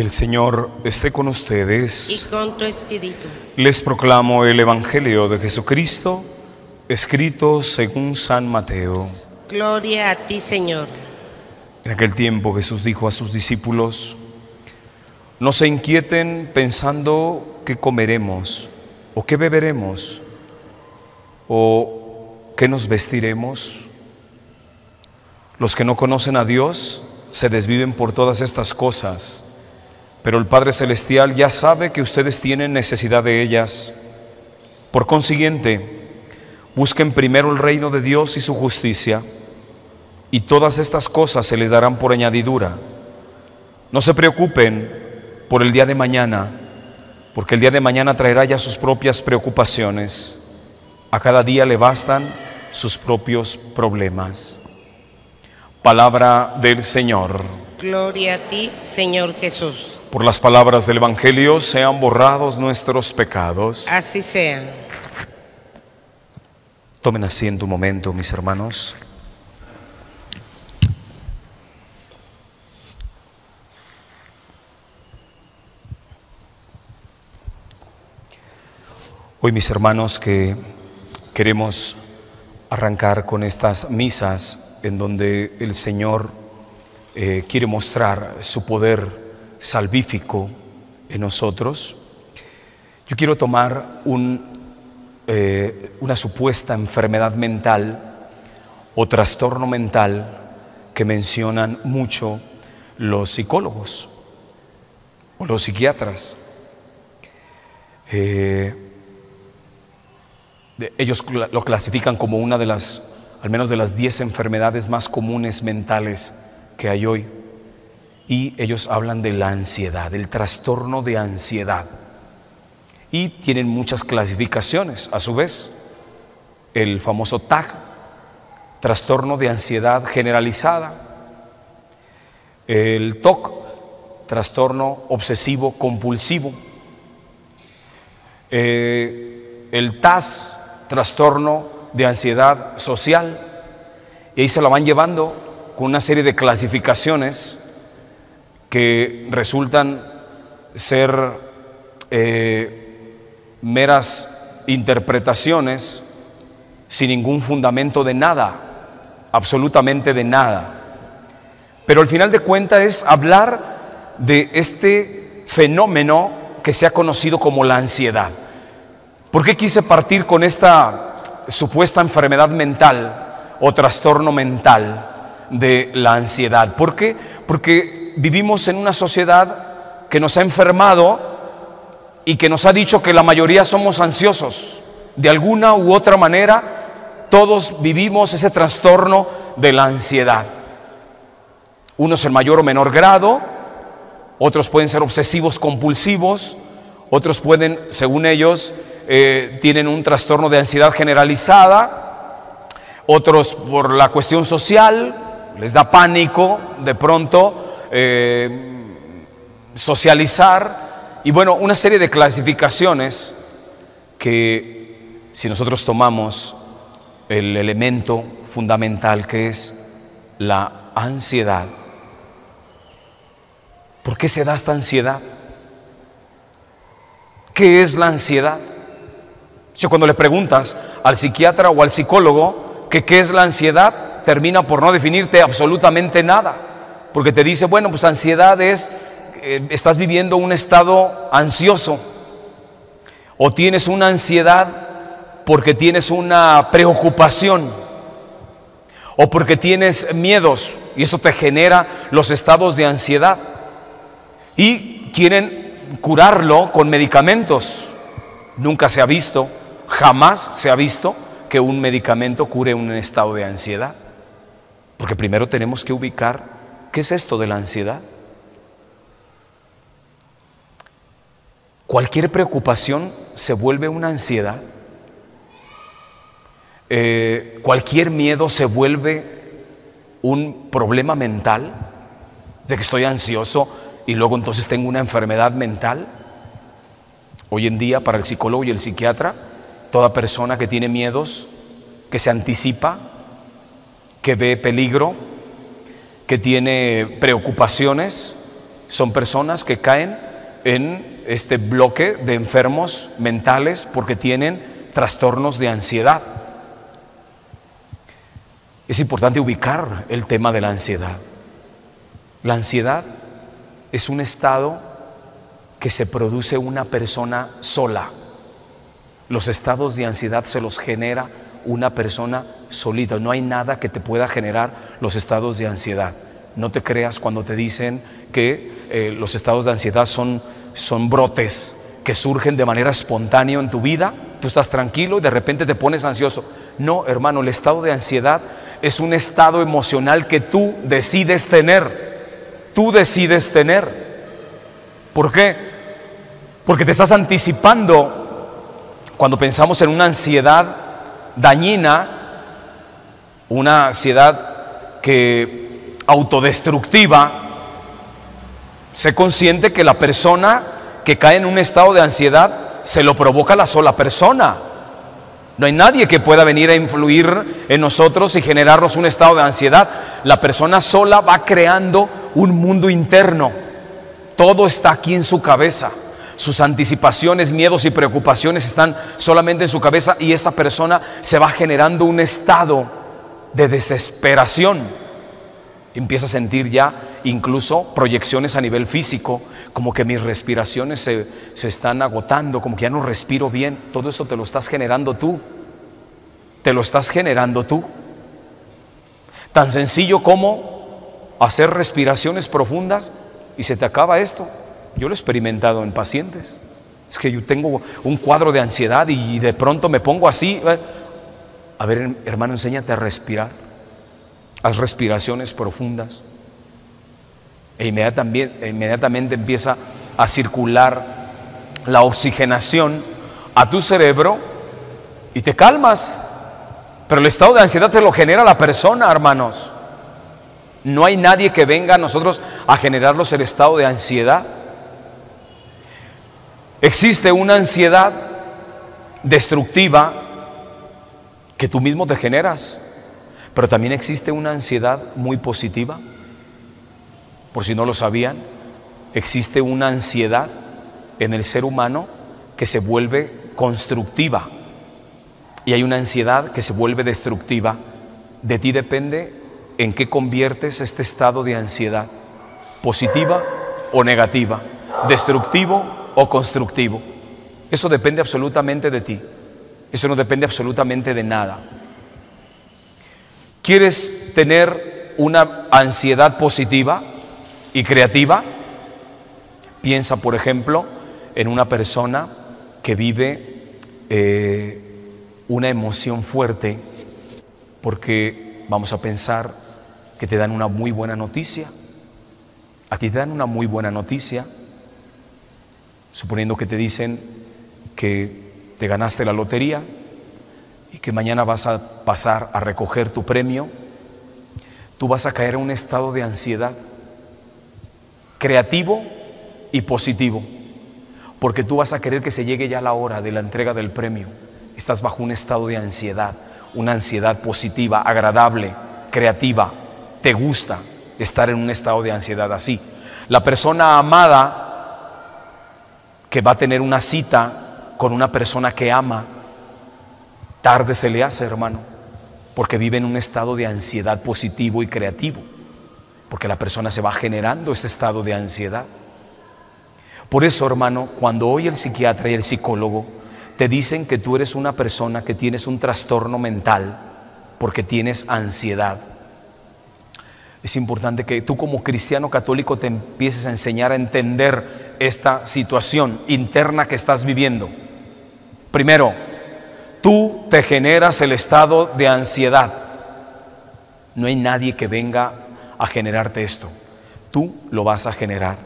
Que el Señor esté con y ustedes. con tu espíritu. Les proclamo el Evangelio de Jesucristo, escrito según San Mateo. Gloria a ti, Señor. En aquel tiempo Jesús dijo a sus discípulos, no se inquieten pensando qué comeremos o qué beberemos o qué nos vestiremos. Los que no conocen a Dios se desviven por todas estas cosas, pero el Padre Celestial ya sabe que ustedes tienen necesidad de ellas. Por consiguiente, busquen primero el reino de Dios y su justicia, y todas estas cosas se les darán por añadidura. No se preocupen por el día de mañana, porque el día de mañana traerá ya sus propias preocupaciones. A cada día le bastan sus propios problemas. Palabra del Señor. Gloria a ti, Señor Jesús. Por las palabras del Evangelio sean borrados nuestros pecados. Así sea. Tomen asiento un momento, mis hermanos. Hoy, mis hermanos, que queremos arrancar con estas misas en donde el Señor eh, quiere mostrar su poder salvífico en nosotros, yo quiero tomar eh, una supuesta enfermedad mental o trastorno mental que mencionan mucho los psicólogos o los psiquiatras. Eh, ellos lo clasifican como una de las, al menos de las 10 enfermedades más comunes mentales que hay hoy. Y ellos hablan de la ansiedad, del trastorno de ansiedad. Y tienen muchas clasificaciones, a su vez. El famoso TAG, trastorno de ansiedad generalizada. El TOC, trastorno obsesivo compulsivo. Eh, el TAS, trastorno de ansiedad social. Y ahí se lo van llevando con una serie de clasificaciones que resultan ser eh, meras interpretaciones sin ningún fundamento de nada, absolutamente de nada. Pero al final de cuentas es hablar de este fenómeno que se ha conocido como la ansiedad. ¿Por qué quise partir con esta supuesta enfermedad mental o trastorno mental de la ansiedad? ¿Por qué? Porque vivimos en una sociedad que nos ha enfermado y que nos ha dicho que la mayoría somos ansiosos. De alguna u otra manera, todos vivimos ese trastorno de la ansiedad. Unos en mayor o menor grado, otros pueden ser obsesivos compulsivos, otros pueden, según ellos, eh, tienen un trastorno de ansiedad generalizada, otros por la cuestión social, les da pánico de pronto eh, socializar, y bueno, una serie de clasificaciones que si nosotros tomamos el elemento fundamental que es la ansiedad, ¿por qué se da esta ansiedad? ¿Qué es la ansiedad? Yo cuando le preguntas al psiquiatra o al psicólogo que qué es la ansiedad, termina por no definirte absolutamente nada, porque te dice, bueno, pues ansiedad es, eh, estás viviendo un estado ansioso, o tienes una ansiedad porque tienes una preocupación, o porque tienes miedos, y eso te genera los estados de ansiedad, y quieren curarlo con medicamentos. Nunca se ha visto, jamás se ha visto que un medicamento cure un estado de ansiedad. Porque primero tenemos que ubicar qué es esto de la ansiedad. Cualquier preocupación se vuelve una ansiedad. Eh, cualquier miedo se vuelve un problema mental de que estoy ansioso y luego entonces tengo una enfermedad mental. Hoy en día para el psicólogo y el psiquiatra, toda persona que tiene miedos, que se anticipa, que ve peligro, que tiene preocupaciones, son personas que caen en este bloque de enfermos mentales porque tienen trastornos de ansiedad. Es importante ubicar el tema de la ansiedad. La ansiedad es un estado que se produce una persona sola. Los estados de ansiedad se los genera una persona solita. No hay nada que te pueda generar los estados de ansiedad. No te creas cuando te dicen que eh, los estados de ansiedad son, son brotes que surgen de manera espontánea en tu vida. Tú estás tranquilo y de repente te pones ansioso. No, hermano, el estado de ansiedad es un estado emocional que tú decides tener. Tú decides tener. ¿Por qué? Porque te estás anticipando cuando pensamos en una ansiedad dañina, una ansiedad que autodestructiva, se consciente que la persona que cae en un estado de ansiedad se lo provoca la sola persona. No hay nadie que pueda venir a influir en nosotros y generarnos un estado de ansiedad. La persona sola va creando un mundo interno. Todo está aquí en su cabeza. Sus anticipaciones, miedos y preocupaciones están solamente en su cabeza y esa persona se va generando un estado de desesperación. Empieza a sentir ya incluso proyecciones a nivel físico, como que mis respiraciones se, se, están agotando, como que ya no respiro bien. Todo eso te lo estás generando tú. Te lo estás generando tú. Tan sencillo como hacer respiraciones profundas y se te acaba esto. Yo lo he experimentado en pacientes. Es que yo tengo un cuadro de ansiedad y de pronto me pongo así. ¿eh? A ver, hermano, enséñate a respirar. Haz respiraciones profundas. E inmediatamente, inmediatamente empieza a circular la oxigenación a tu cerebro y te calmas. Pero el estado de ansiedad te lo genera la persona, hermanos. No hay nadie que venga a nosotros a generarnos el estado de ansiedad. Existe una ansiedad destructiva que tú mismo te generas, pero también existe una ansiedad muy positiva. Por si no lo sabían, existe una ansiedad en el ser humano que se vuelve constructiva y hay una ansiedad que se vuelve destructiva. De ti depende en qué conviertes este estado de ansiedad, positiva o negativa, destructivo o constructivo. Eso depende absolutamente de ti. Eso no depende absolutamente de nada. ¿Quieres tener una ansiedad positiva y creativa? Piensa, por ejemplo, en una persona que vive eh, una emoción fuerte porque vamos a pensar que te dan una muy buena noticia. A ti te dan una muy buena noticia suponiendo que te dicen que te ganaste la lotería y que mañana vas a pasar a recoger tu premio, tú vas a caer en un estado de ansiedad creativo y positivo, porque tú vas a querer que se llegue ya la hora de la entrega del premio. Estás bajo un estado de ansiedad, una ansiedad positiva, agradable, creativa. Te gusta estar en un estado de ansiedad así. La persona amada que va a tener una cita con una persona que ama, tarde se le hace, hermano, porque vive en un estado de ansiedad positivo y creativo, porque la persona se va generando ese estado de ansiedad. Por eso, hermano, cuando hoy el psiquiatra y el psicólogo te dicen que tú eres una persona que tienes un trastorno mental porque tienes ansiedad, es importante que tú como cristiano católico te empieces a enseñar a entender esta situación interna que estás viviendo. Primero, tú te generas el estado de ansiedad. No hay nadie que venga a generarte esto. Tú lo vas a generar.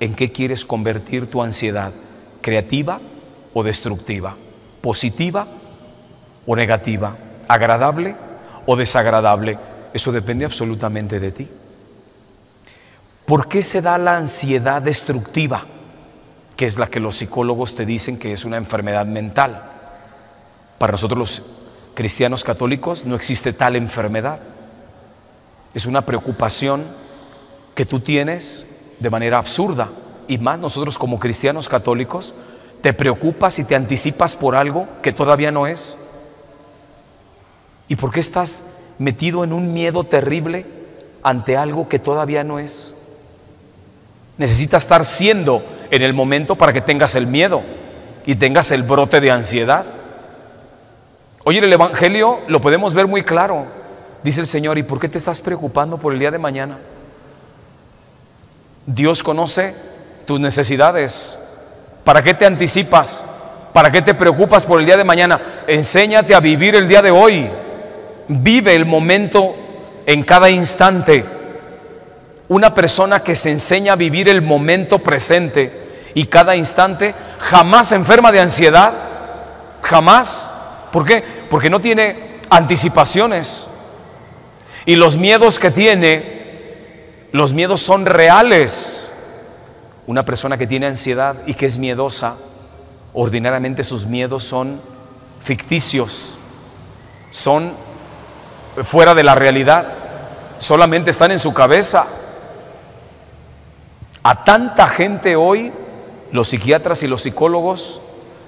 ¿En qué quieres convertir tu ansiedad? ¿Creativa o destructiva? ¿Positiva o negativa? ¿Agradable o desagradable? Eso depende absolutamente de ti. ¿Por qué se da la ansiedad destructiva? Que es la que los psicólogos te dicen que es una enfermedad mental. Para nosotros los cristianos católicos no existe tal enfermedad. Es una preocupación que tú tienes de manera absurda. Y más nosotros como cristianos católicos, te preocupas y te anticipas por algo que todavía no es. ¿Y por qué estás metido en un miedo terrible ante algo que todavía no es? Necesitas estar siendo en el momento para que tengas el miedo y tengas el brote de ansiedad. Oye, el Evangelio lo podemos ver muy claro. Dice el Señor, ¿y por qué te estás preocupando por el día de mañana? Dios conoce tus necesidades. ¿Para qué te anticipas? ¿Para qué te preocupas por el día de mañana? Enséñate a vivir el día de hoy. Vive el momento en cada instante. Una persona que se enseña a vivir el momento presente y cada instante jamás se enferma de ansiedad. Jamás. ¿Por qué? Porque no tiene anticipaciones. Y los miedos que tiene, los miedos son reales. Una persona que tiene ansiedad y que es miedosa, ordinariamente sus miedos son ficticios, son fuera de la realidad, solamente están en su cabeza. A tanta gente hoy, los psiquiatras y los psicólogos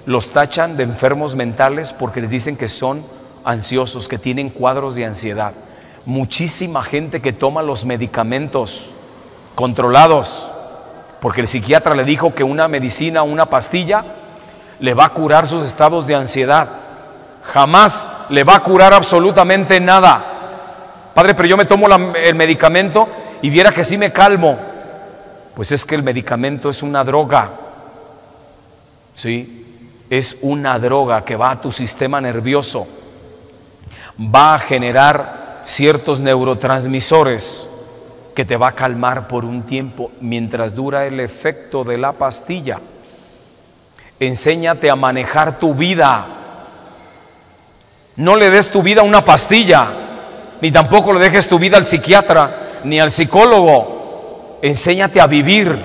los tachan de enfermos mentales porque les dicen que son ansiosos, que tienen cuadros de ansiedad muchísima gente que toma los medicamentos controlados, porque el psiquiatra le dijo que una medicina, una pastilla, le va a curar sus estados de ansiedad. Jamás le va a curar absolutamente nada. Padre, pero yo me tomo el medicamento y viera que sí me calmo. Pues es que el medicamento es una droga. ¿Sí? Es una droga que va a tu sistema nervioso. Va a generar ciertos neurotransmisores que te va a calmar por un tiempo mientras dura el efecto de la pastilla. Enséñate a manejar tu vida. No le des tu vida a una pastilla, ni tampoco le dejes tu vida al psiquiatra, ni al psicólogo. Enséñate a vivir.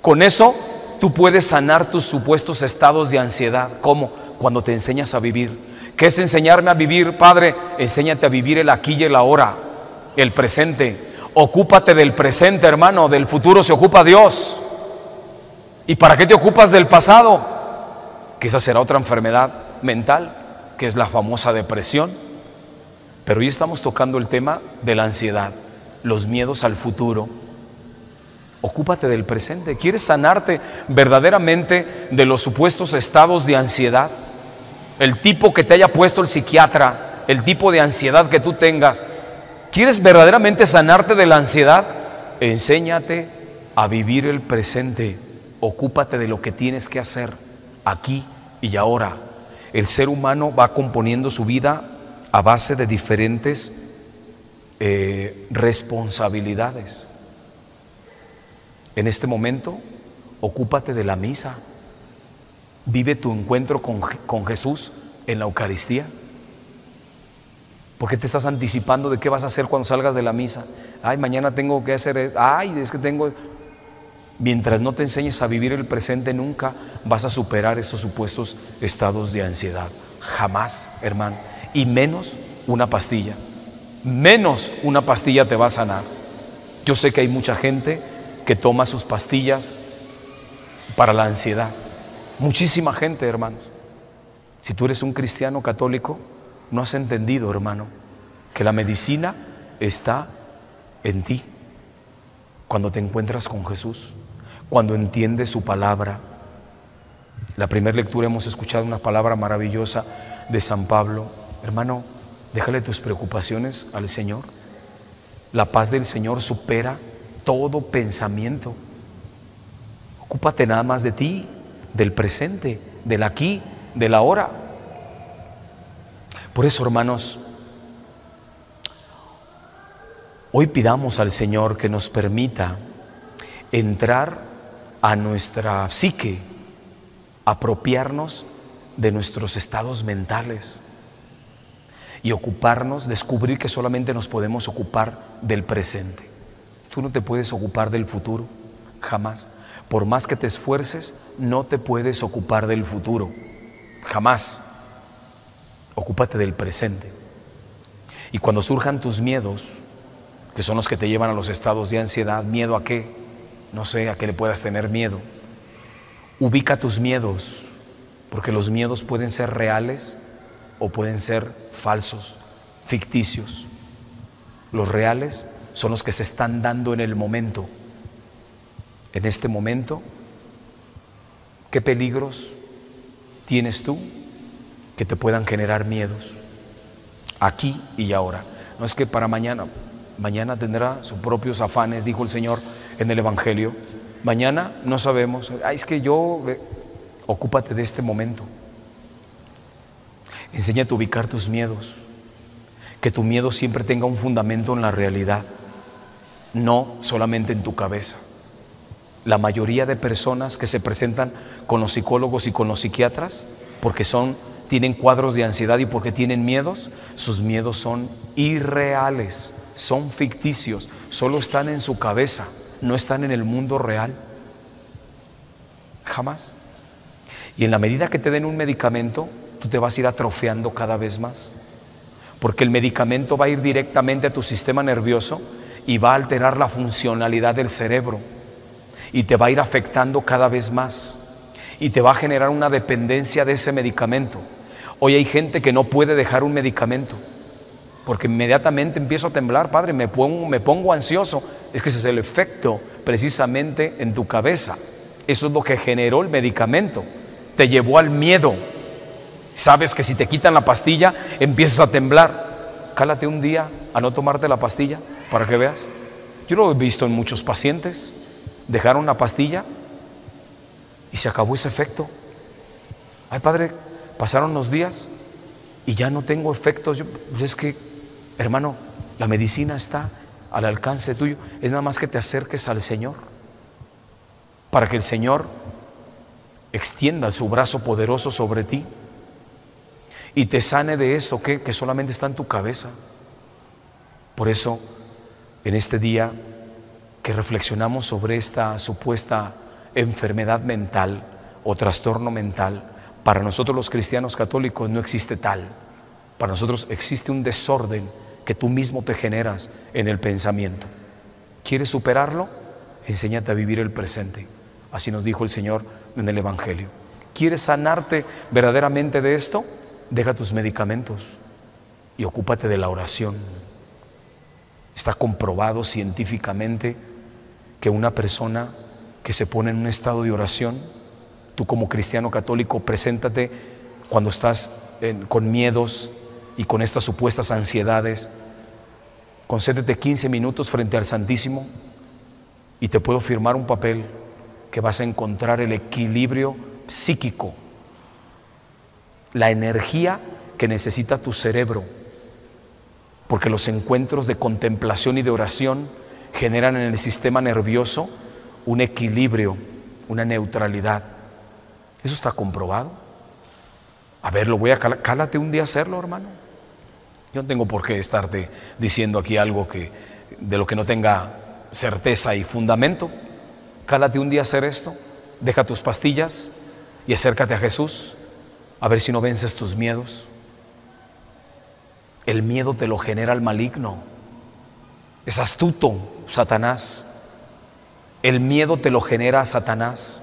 Con eso tú puedes sanar tus supuestos estados de ansiedad. ¿Cómo? Cuando te enseñas a vivir. ¿Qué es enseñarme a vivir, Padre? Enséñate a vivir el aquí y el ahora, el presente. Ocúpate del presente, hermano, del futuro se ocupa Dios. ¿Y para qué te ocupas del pasado? Que esa será otra enfermedad mental, que es la famosa depresión. Pero hoy estamos tocando el tema de la ansiedad, los miedos al futuro. Ocúpate del presente. ¿Quieres sanarte verdaderamente de los supuestos estados de ansiedad? el tipo que te haya puesto el psiquiatra, el tipo de ansiedad que tú tengas. ¿Quieres verdaderamente sanarte de la ansiedad? Enséñate a vivir el presente. Ocúpate de lo que tienes que hacer aquí y ahora. El ser humano va componiendo su vida a base de diferentes eh, responsabilidades. En este momento, ocúpate de la misa. Vive tu encuentro con, Jesús en la Eucaristía. ¿Por qué te estás anticipando de qué vas a hacer cuando salgas de la misa? Ay, mañana tengo que hacer esto. Ay, es que tengo... Mientras no te enseñes a vivir el presente, nunca vas a superar esos supuestos estados de ansiedad. Jamás, hermano. Y menos una pastilla. Menos una pastilla te va a sanar. Yo sé que hay mucha gente que toma sus pastillas para la ansiedad. Muchísima gente, hermanos. Si tú eres un cristiano católico, no has entendido, hermano, que la medicina está en ti. Cuando te encuentras con Jesús, cuando entiendes su palabra. La primera lectura hemos escuchado una palabra maravillosa de San Pablo. Hermano, déjale tus preocupaciones al Señor. La paz del Señor supera todo pensamiento. Ocúpate nada más de ti, del presente, del aquí, del ahora. Por eso, hermanos, hoy pidamos al Señor que nos permita entrar a nuestra psique, apropiarnos de nuestros estados mentales y ocuparnos, descubrir que solamente nos podemos ocupar del presente. Tú no te puedes ocupar del futuro, jamás. Por más que te esfuerces, no te puedes ocupar del futuro. Jamás. Ocúpate del presente. Y cuando surjan tus miedos, que son los que te llevan a los estados de ansiedad. ¿Miedo a qué? No sé, a qué le puedas tener miedo. Ubica tus miedos, porque los miedos pueden ser reales o pueden ser falsos, ficticios. Los reales son los que se están dando en el momento. En este momento, ¿qué peligros tienes tú que te puedan generar miedos? Aquí y ahora. No es que para mañana, mañana tendrá sus propios afanes, dijo el Señor en el Evangelio. Mañana no sabemos. es que yo, ocúpate de este momento. Enséñate a ubicar tus miedos. Que tu miedo siempre tenga un fundamento en la realidad, no solamente en tu cabeza. La mayoría de personas que se presentan con los psicólogos y con los psiquiatras, porque son, tienen cuadros de ansiedad y porque tienen miedos, sus miedos son irreales, son ficticios, solo están en su cabeza, no están en el mundo real. Jamás. Y en la medida que te den un medicamento, tú te vas a ir atrofiando cada vez más. Porque el medicamento va a ir directamente a tu sistema nervioso y va a alterar la funcionalidad del cerebro. Y te va a ir afectando cada vez más. Y te va a generar una dependencia de ese medicamento. Hoy hay gente que no puede dejar un medicamento. Porque inmediatamente empiezo a temblar, padre, me pongo, ansioso. Es que ese es el efecto precisamente en tu cabeza. Eso es lo que generó el medicamento. Te llevó al miedo, Sabes que si te quitan la pastilla, empiezas a temblar. Cálate un día a no tomarte la pastilla para que veas. Yo lo he visto en muchos pacientes. Dejaron la pastilla y se acabó ese efecto. Ay, padre, pasaron los días y ya no tengo efectos. pues es que, hermano, la medicina está al alcance tuyo. Es nada más que te acerques al Señor para que el Señor extienda su brazo poderoso sobre ti y te sane de eso que, que solamente está en tu cabeza. Por eso, en este día que reflexionamos sobre esta supuesta enfermedad mental o trastorno mental, para nosotros los cristianos católicos no existe tal. Para nosotros existe un desorden que tú mismo te generas en el pensamiento. ¿Quieres superarlo? Enséñate a vivir el presente. Así nos dijo el Señor en el Evangelio. ¿Quieres sanarte verdaderamente de esto? Deja tus medicamentos y ocúpate de la oración. Está comprobado científicamente que una persona que se pone en un estado de oración, tú como cristiano católico, preséntate cuando estás con miedos y con estas supuestas ansiedades, concédete 15 minutos frente al Santísimo y te puedo firmar un papel que vas a encontrar el equilibrio psíquico la energía que necesita tu cerebro, porque los encuentros de contemplación y de oración generan en el sistema nervioso un equilibrio, una neutralidad. Eso está comprobado. A ver, lo voy a calar. Cálate un día hacerlo, hermano. Yo no tengo por qué estarte diciendo aquí algo que, de lo que no tenga certeza y fundamento. Cálate un día hacer esto. Deja tus pastillas y acércate a Jesús a ver si no vences tus miedos. El miedo te lo genera el maligno. Es astuto, Satanás. El miedo te lo genera Satanás.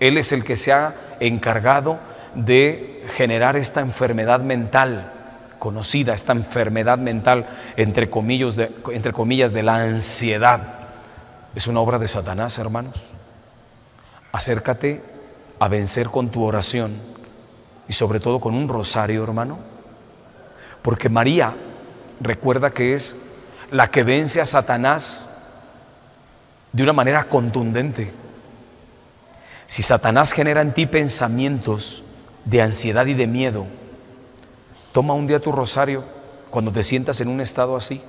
Él es el que se ha encargado de generar esta enfermedad mental conocida, esta enfermedad mental entre comillas de, entre comillas de la ansiedad. Es una obra de Satanás, hermanos. Acércate a vencer con tu oración y sobre todo con un rosario, hermano. Porque María recuerda que es la que vence a Satanás de una manera contundente. Si Satanás genera en ti pensamientos de ansiedad y de miedo, toma un día tu rosario cuando te sientas en un estado así,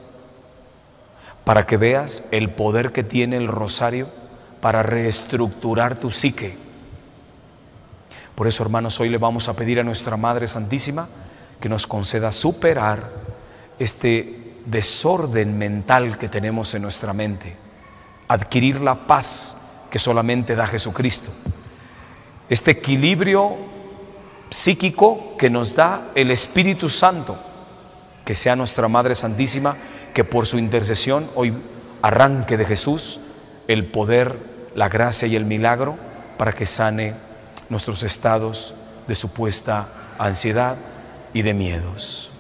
para que veas el poder que tiene el rosario para reestructurar tu psique por eso, hermanos, hoy le vamos a pedir a nuestra Madre Santísima que nos conceda superar este desorden mental que tenemos en nuestra mente, adquirir la paz que solamente da Jesucristo, este equilibrio psíquico que nos da el Espíritu Santo, que sea nuestra Madre Santísima que por su intercesión hoy arranque de Jesús el poder, la gracia y el milagro para que sane nuestros estados de supuesta ansiedad y de miedos.